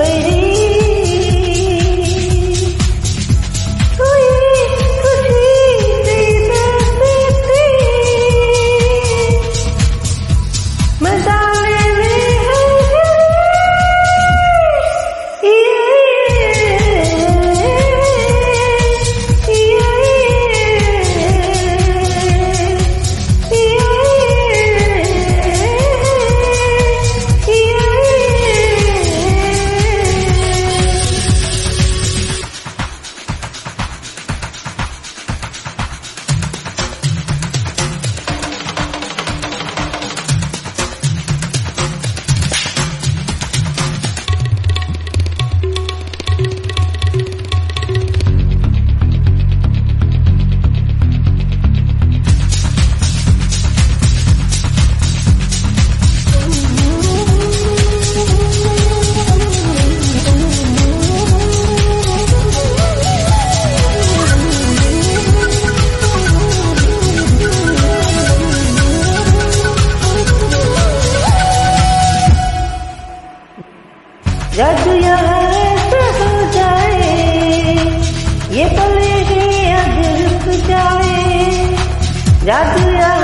waiting. ऐसे हो जाए ये पल ही जाए। यहाँ